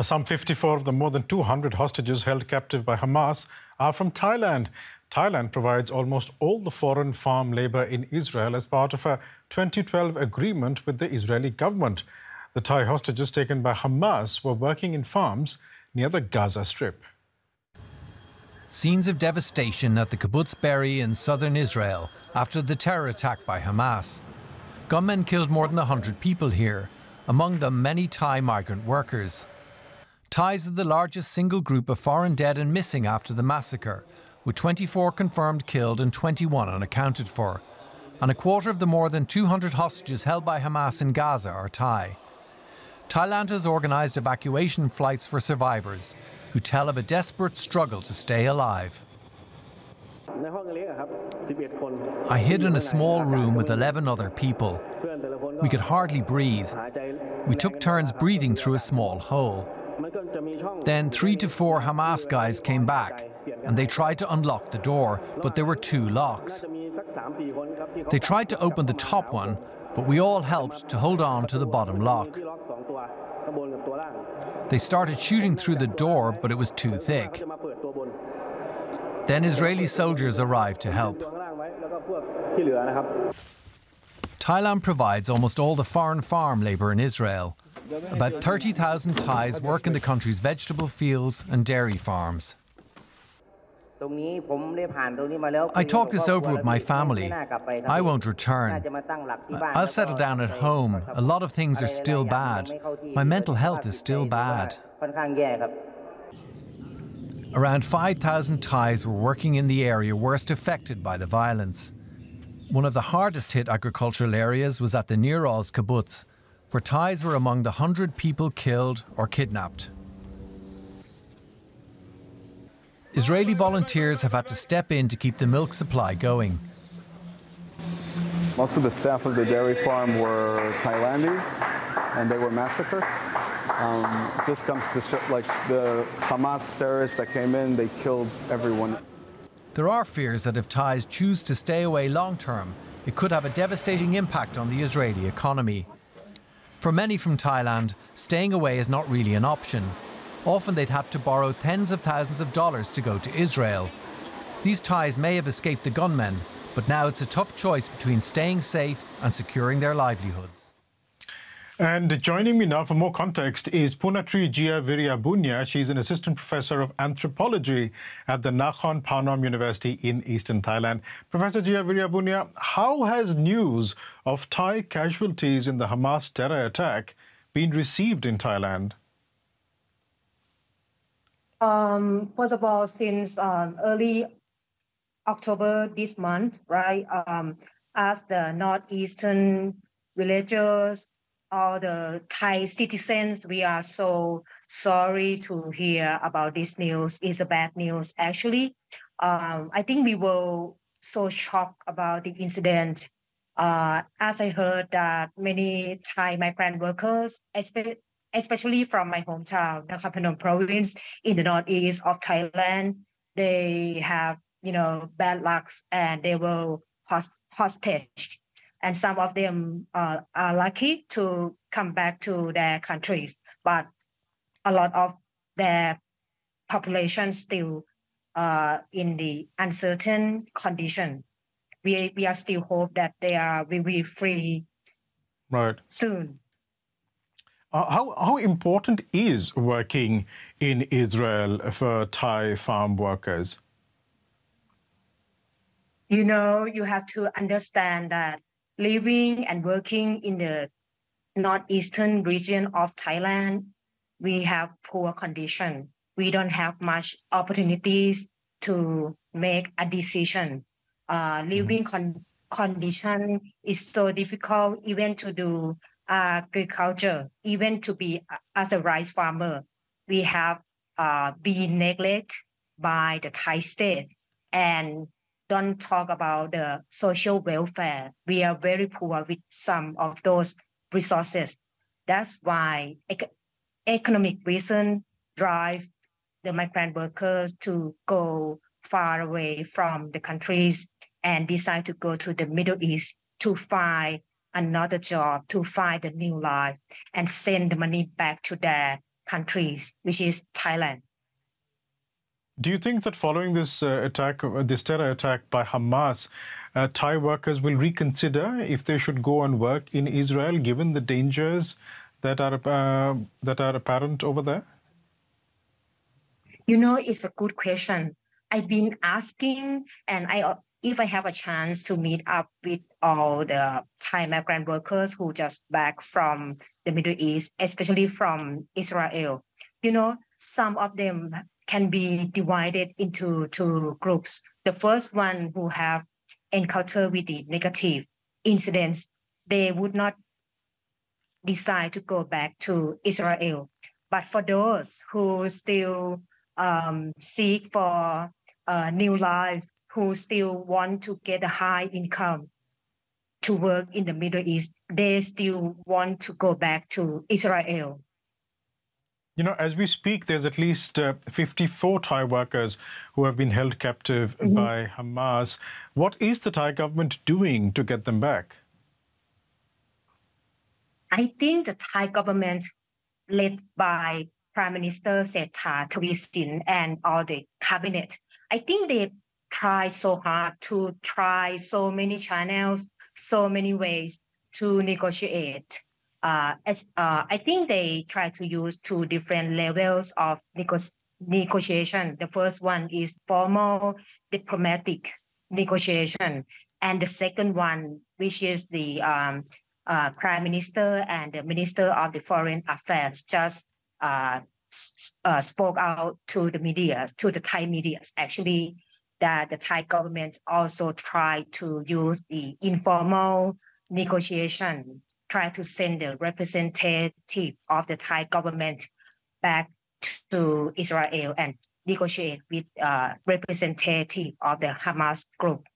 Some 54 of the more than 200 hostages held captive by Hamas are from Thailand. Thailand provides almost all the foreign farm labor in Israel as part of a 2012 agreement with the Israeli government. The Thai hostages taken by Hamas were working in farms near the Gaza Strip. Scenes of devastation at the kibbutz Be'eri in southern Israel after the terror attack by Hamas. Gunmen killed more than 100 people here, among them many Thai migrant workers. Thais are the largest single group of foreign dead and missing after the massacre, with 24 confirmed killed and 21 unaccounted for. And a quarter of the more than 200 hostages held by Hamas in Gaza are Thai. Thailand has organised evacuation flights for survivors who tell of a desperate struggle to stay alive. I hid in a small room with 11 other people. We could hardly breathe. We took turns breathing through a small hole. Then three to four Hamas guys came back and they tried to unlock the door, but there were two locks. They tried to open the top one, but we all helped to hold on to the bottom lock. They started shooting through the door, but it was too thick. Then Israeli soldiers arrived to help. Thailand provides almost all the foreign farm labour in Israel. About 30,000 Thais work in the country's vegetable fields and dairy farms. I talked this over with my family. I won't return. I'll settle down at home. A lot of things are still bad. My mental health is still bad. Around 5,000 Thais were working in the area worst affected by the violence. One of the hardest hit agricultural areas was at the Nir Oz kibbutz, where Thais were among the 100 people killed or kidnapped. Israeli volunteers have had to step in to keep the milk supply going. Most of the staff of the dairy farm were Thailandis, and they were massacred. Um, just comes to show, like the Hamas terrorists that came in, they killed everyone. There are fears that if Thais choose to stay away long term, it could have a devastating impact on the Israeli economy. For many from Thailand, staying away is not really an option. Often they'd had to borrow tens of thousands of dollars to go to Israel. These Thais may have escaped the gunmen, but now it's a tough choice between staying safe and securing their livelihoods. And joining me now for more context is Punatri Jia. She's an assistant professor of anthropology at the Nakhon Phanom University in eastern Thailand. Professor Jia how has news of Thai casualties in the Hamas terror attack been received in Thailand? Um, first of all, since um, early October this month, right, um, as the northeastern villagers all the Thai citizens, we are so sorry to hear about this news. It's a bad news, actually. Um, I think we were so shocked about the incident. Uh, as I heard that many Thai migrant workers, especially from my hometown, Nakhon Phanom province in the northeast of Thailand, they have, you know, bad lucks and they were host- hostage and some of them uh, are lucky to come back to their countries, but a lot of their population still uh, in the uncertain condition. We, we are still hope that they are will be free right soon. Uh, how, how important is working in Israel for Thai farm workers? You know, you have to understand that living and working in the northeastern region of Thailand, we have poor condition. We don't have much opportunities to make a decision. Uh, mm-hmm. living con- condition is so difficult, even to do agriculture, even to be as a rice farmer. We have uh, been neglected by the Thai state, and don't talk about the social welfare. We are very poor with some of those resources. That's why ec- economic reason drive the migrant workers to go far away from the countries and decide to go to the Middle East to find another job, to find a new life and send the money back to their countries, which is Thailand. Do you think that following this uh, attack, uh, this terror attack by Hamas, uh, Thai workers will reconsider if they should go and work in Israel, given the dangers that are uh, that are apparent over there? You know, it's a good question. I've been asking, and I if I have a chance to meet up with all the Thai migrant workers who just back from the Middle East, especially from Israel, you know, some of them can be divided into two groups. The first one who have encountered with the negative incidents, they would not decide to go back to Israel. But for those who still um, seek for a new life, who still want to get a high income to work in the Middle East, they still want to go back to Israel. You know, as we speak, there's at least uh, 54 Thai workers who have been held captive mm-hmm. by Hamas. What is the Thai government doing to get them back? I think the Thai government, led by Prime Minister Srettha Thavisin and all the cabinet, I think they try so hard to try so many channels, so many ways to negotiate uh, as uh, I think they try to use two different levels of nego- negotiation. The first one is formal diplomatic negotiation, and the second one, which is the um, uh, prime minister and the minister of the foreign affairs, just uh, uh, spoke out to the media, to the Thai media, actually, that the Thai government also tried to use the informal negotiation try to send the representative of the Thai government back to Israel and negotiate with uh, representative of the Hamas group.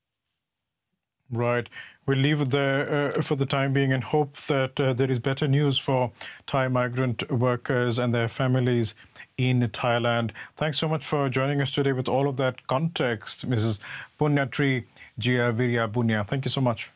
Right. We'll leave it there uh, for the time being and hope that uh, there is better news for Thai migrant workers and their families in Thailand. Thanks so much for joining us today with all of that context, Mrs. Punyatri Jiavirya Bunya. Thank you so much.